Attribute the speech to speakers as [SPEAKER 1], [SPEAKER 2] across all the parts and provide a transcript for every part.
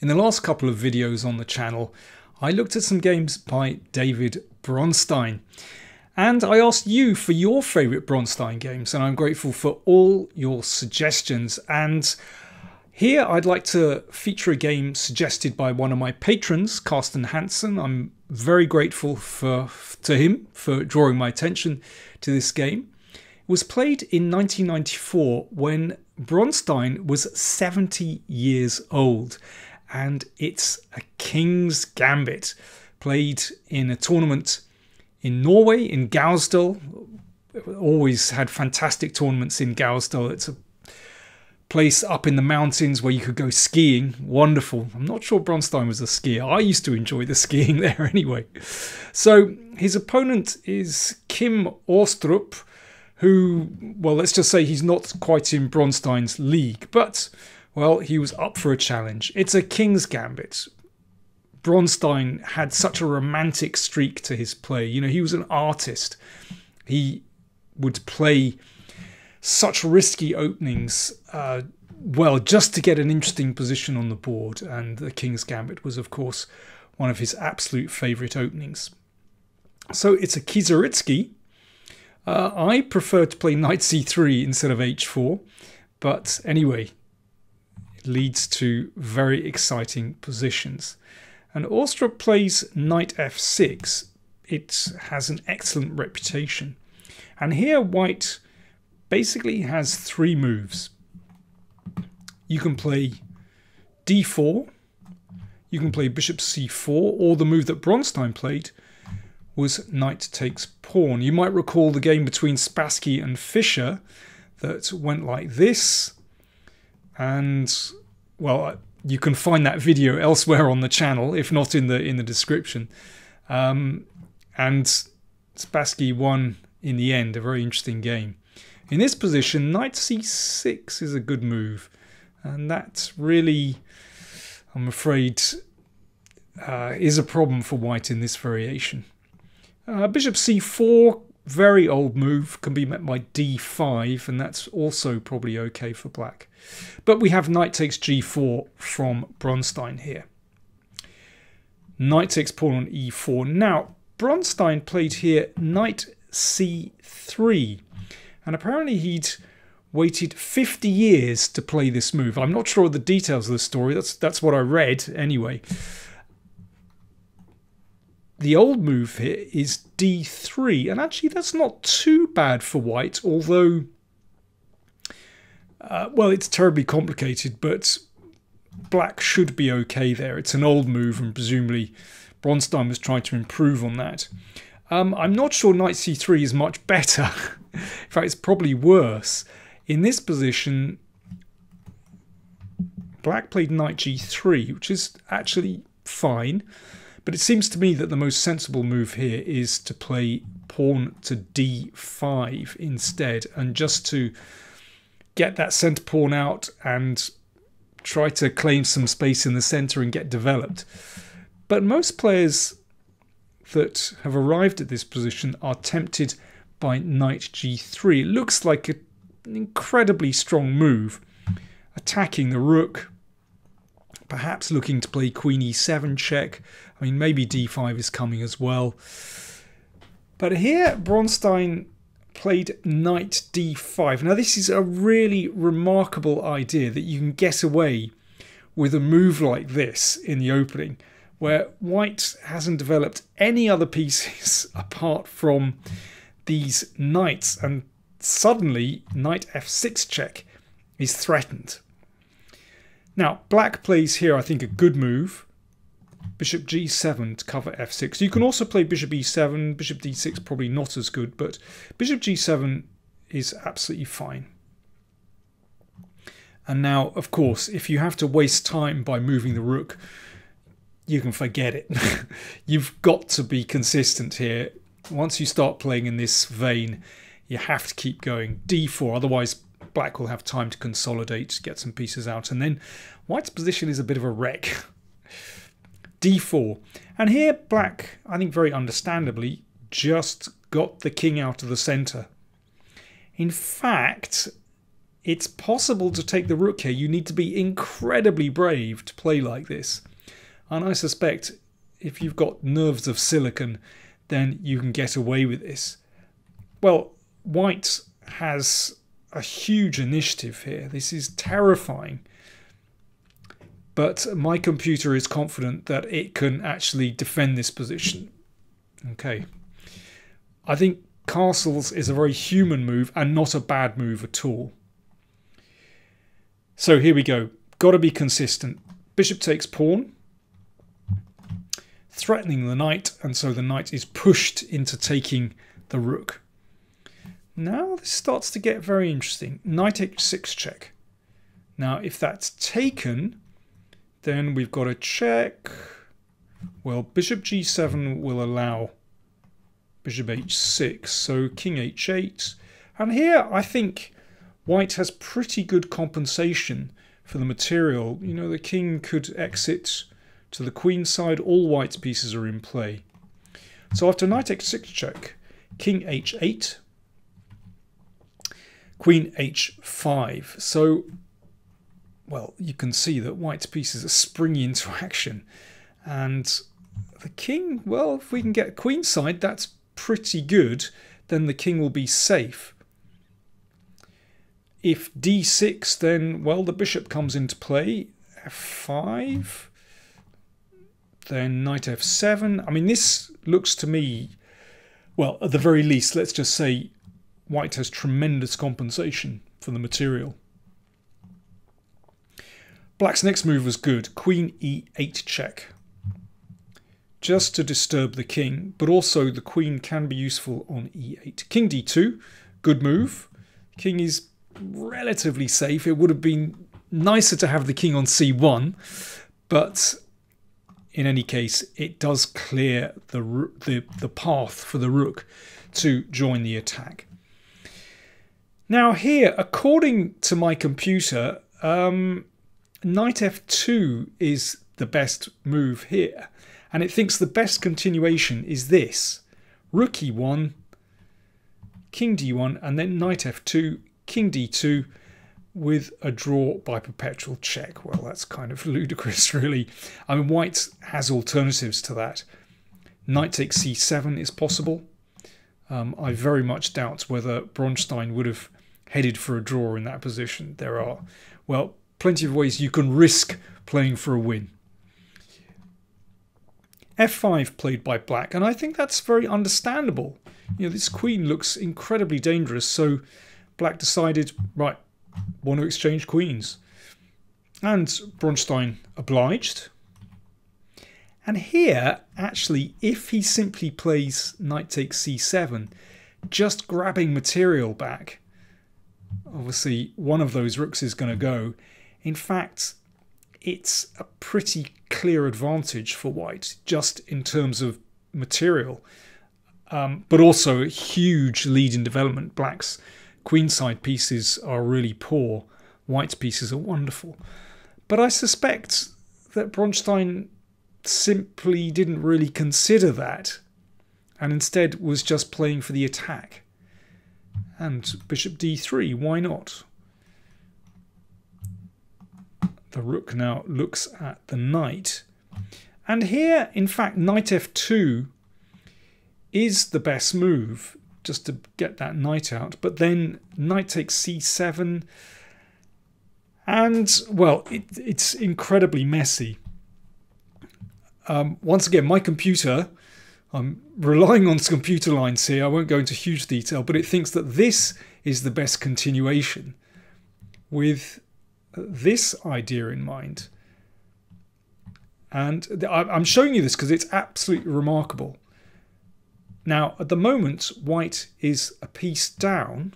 [SPEAKER 1] In the last couple of videos on the channel, I looked at some games by David Bronstein. And I asked you for your favourite Bronstein games, and I'm grateful for all your suggestions. And here I'd like to feature a game suggested by one of my patrons, Carsten Hansen. I'm very grateful for to him for drawing my attention to this game. It was played in 1994 when Bronstein was 70 years old and it's a King's Gambit played in a tournament in Norway, in Gausdal. Always had fantastic tournaments in Gausdal. It's a place up in the mountains where you could go skiing. Wonderful. I'm not sure Bronstein was a skier. I used to enjoy the skiing there anyway. So his opponent is Kim Astrup, who, well, let's just say he's not quite in Bronstein's league, but well, he was up for a challenge. It's a King's Gambit. Bronstein had such a romantic streak to his play. You know, he was an artist. He would play such risky openings, uh, well, just to get an interesting position on the board. And the King's Gambit was, of course, one of his absolute favourite openings. So it's a Kieseritzky. Uh, I prefer to play knight c3 instead of h4. But anyway, leads to very exciting positions. And Astrup plays knight f6. It has an excellent reputation. And here white basically has three moves. You can play d4, you can play bishop c4, or the move that Bronstein played was knight takes pawn. You might recall the game between Spassky and Fischer that went like this and well, you can find that video elsewhere on the channel, if not in the in the description. Um, and Spassky won in the end, a very interesting game. In this position, knight c6 is a good move, and that really, I'm afraid, uh, is a problem for white in this variation. Uh, bishop c4 very old move can be met by d5 and that's also probably okay for black. But we have knight takes g4 from Bronstein here. Knight takes pawn on e4. Now Bronstein played here knight c3 and apparently he'd waited 50 years to play this move. I'm not sure of the details of the story. That's that's what I read anyway the old move here is d3, and actually that's not too bad for white, although, uh, well, it's terribly complicated, but black should be okay there. It's an old move, and presumably Bronstein was trying to improve on that. Um, I'm not sure knight c3 is much better. In fact, it's probably worse. In this position, black played knight g3, which is actually fine. But it seems to me that the most sensible move here is to play pawn to d5 instead and just to get that centre pawn out and try to claim some space in the centre and get developed. But most players that have arrived at this position are tempted by knight g3. It looks like a, an incredibly strong move, attacking the rook, perhaps looking to play queen e7 check. I mean, maybe d5 is coming as well. But here, Bronstein played knight d5. Now, this is a really remarkable idea that you can get away with a move like this in the opening, where white hasn't developed any other pieces apart from these knights, and suddenly knight f6 check is threatened. Now, black plays here, I think, a good move. Bishop g7 to cover f6. You can also play bishop e7, bishop d6 probably not as good, but bishop g7 is absolutely fine. And now, of course, if you have to waste time by moving the rook, you can forget it. You've got to be consistent here. Once you start playing in this vein, you have to keep going. d4, otherwise black will have time to consolidate, get some pieces out, and then white's position is a bit of a wreck. d4. And here black, I think very understandably, just got the king out of the centre. In fact, it's possible to take the rook here. You need to be incredibly brave to play like this. And I suspect if you've got nerves of silicon, then you can get away with this. Well, white has a huge initiative here. This is terrifying. But my computer is confident that it can actually defend this position. Okay. I think castles is a very human move and not a bad move at all. So here we go. Got to be consistent. Bishop takes pawn, threatening the knight, and so the knight is pushed into taking the rook. Now this starts to get very interesting. Knight h6 check. Now if that's taken, then we've got a check. Well, bishop g7 will allow bishop h6, so king h8. And here I think white has pretty good compensation for the material. You know, the king could exit to the queen side. All white's pieces are in play. So after knight h6 check, king h8, queen h5. So, well, you can see that white's pieces are springing into action. And the king, well, if we can get queenside, that's pretty good. Then the king will be safe. If d6, then, well, the bishop comes into play. f5, then knight f7. I mean, this looks to me, well, at the very least, let's just say White has tremendous compensation for the material. Black's next move was good, queen e8 check. Just to disturb the king, but also the queen can be useful on e8. King d2, good move. King is relatively safe. It would have been nicer to have the king on c1, but in any case, it does clear the, the, the path for the rook to join the attack. Now here, according to my computer, um, knight f2 is the best move here. And it thinks the best continuation is this. Rook e1, king d1, and then knight f2, king d2, with a draw by perpetual check. Well, that's kind of ludicrous, really. I mean, white has alternatives to that. Knight takes c7 is possible. Um, I very much doubt whether Bronstein would have headed for a draw in that position. There are, well, plenty of ways you can risk playing for a win. f5 played by black, and I think that's very understandable. You know, this queen looks incredibly dangerous, so black decided, right, want to exchange queens. And Bronstein obliged. And here, actually, if he simply plays knight takes c7, just grabbing material back, obviously one of those rooks is going to go. In fact, it's a pretty clear advantage for white, just in terms of material, um, but also a huge lead in development. Black's queenside pieces are really poor, white's pieces are wonderful. But I suspect that Bronstein simply didn't really consider that and instead was just playing for the attack. And bishop d3, why not? The rook now looks at the knight. And here, in fact, knight f2 is the best move, just to get that knight out. But then knight takes c7. And, well, it, it's incredibly messy. Um, once again, my computer I'm relying on computer lines here. I won't go into huge detail, but it thinks that this is the best continuation with this idea in mind. And I'm showing you this because it's absolutely remarkable. Now, at the moment, white is a piece down.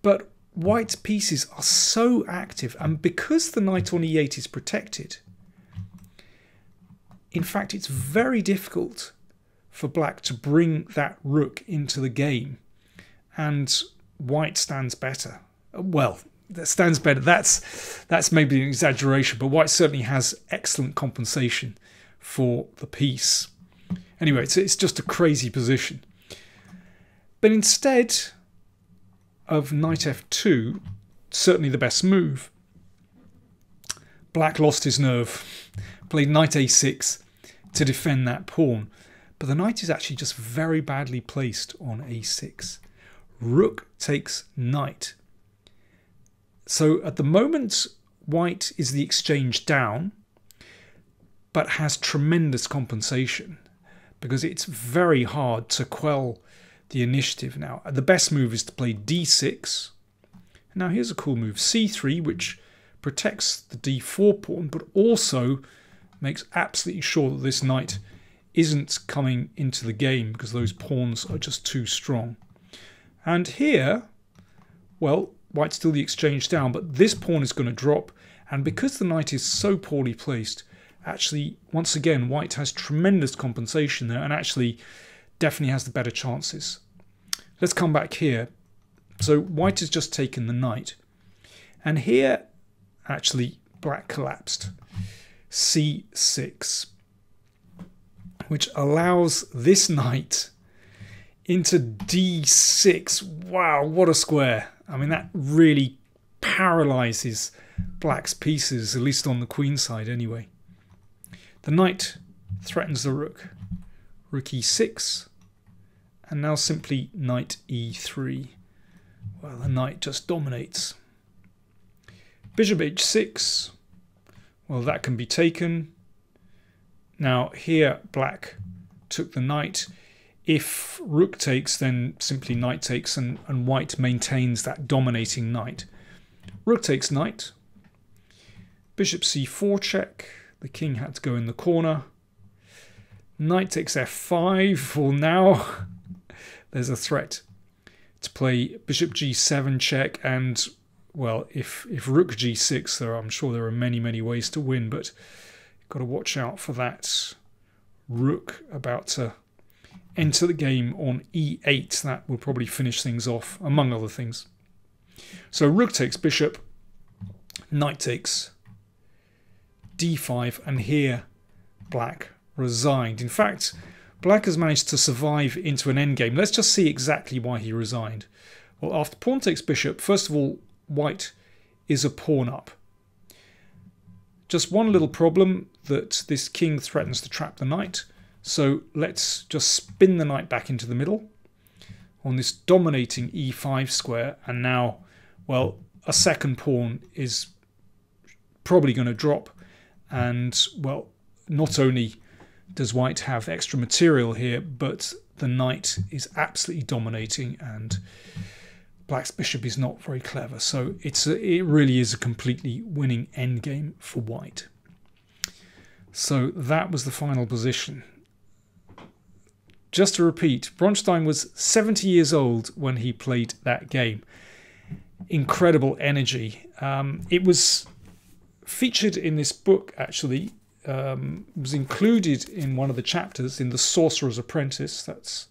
[SPEAKER 1] But white's pieces are so active, and because the knight on e8 is protected, in fact, it's very difficult for black to bring that rook into the game, and white stands better. Well, that stands better. That's that's maybe an exaggeration, but white certainly has excellent compensation for the piece. Anyway, it's, it's just a crazy position. But instead, of knight f2, certainly the best move. Black lost his nerve, played knight a6 to defend that pawn. But the knight is actually just very badly placed on a6. Rook takes knight. So at the moment, white is the exchange down, but has tremendous compensation because it's very hard to quell the initiative now. The best move is to play d6. Now here's a cool move, c3, which protects the d4 pawn, but also makes absolutely sure that this knight isn't coming into the game because those pawns are just too strong. And here, well, white's still the exchange down, but this pawn is going to drop. And because the knight is so poorly placed, actually, once again, white has tremendous compensation there and actually definitely has the better chances. Let's come back here. So white has just taken the knight. And here, actually, black collapsed. c6 which allows this knight into d6. Wow, what a square. I mean, that really paralyzes black's pieces, at least on the queen side anyway. The knight threatens the rook. Rook e6, and now simply knight e3. Well, the knight just dominates. Bishop h6, well, that can be taken. Now here black took the knight. If rook takes, then simply knight takes and, and white maintains that dominating knight. Rook takes knight. Bishop c4 check. The king had to go in the corner. Knight takes f5. Well, now there's a threat to play bishop g7 check and well if if rook g6 there I'm sure there are many many ways to win but Got to watch out for that rook about to enter the game on e8. That will probably finish things off, among other things. So rook takes bishop, knight takes d5, and here black resigned. In fact, black has managed to survive into an endgame. Let's just see exactly why he resigned. Well, after pawn takes bishop, first of all, white is a pawn up. Just one little problem that this king threatens to trap the knight. So let's just spin the knight back into the middle on this dominating e5 square. And now, well, a second pawn is probably going to drop. And, well, not only does white have extra material here, but the knight is absolutely dominating and Black's bishop is not very clever, so it's a, it really is a completely winning endgame for white. So that was the final position. Just to repeat, Bronstein was 70 years old when he played that game. Incredible energy. Um, it was featured in this book, actually. Um, was included in one of the chapters in The Sorcerer's Apprentice. That's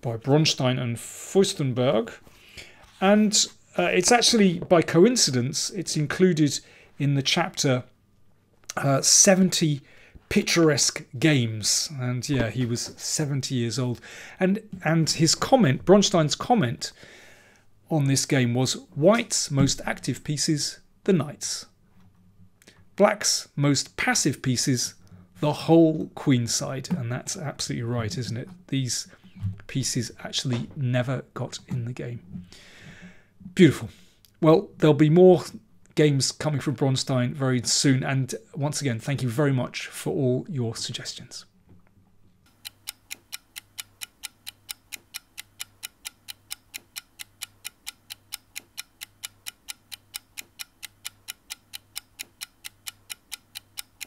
[SPEAKER 1] by Bronstein and Furstenberg. And uh, it's actually by coincidence, it's included in the chapter uh, 70 picturesque games. And yeah, he was 70 years old. And, and his comment, Bronstein's comment on this game was White's most active pieces, the knights. Black's most passive pieces, the whole queen side. And that's absolutely right, isn't it? These pieces actually never got in the game. Beautiful. Well, there'll be more games coming from Bronstein very soon. And once again, thank you very much for all your suggestions.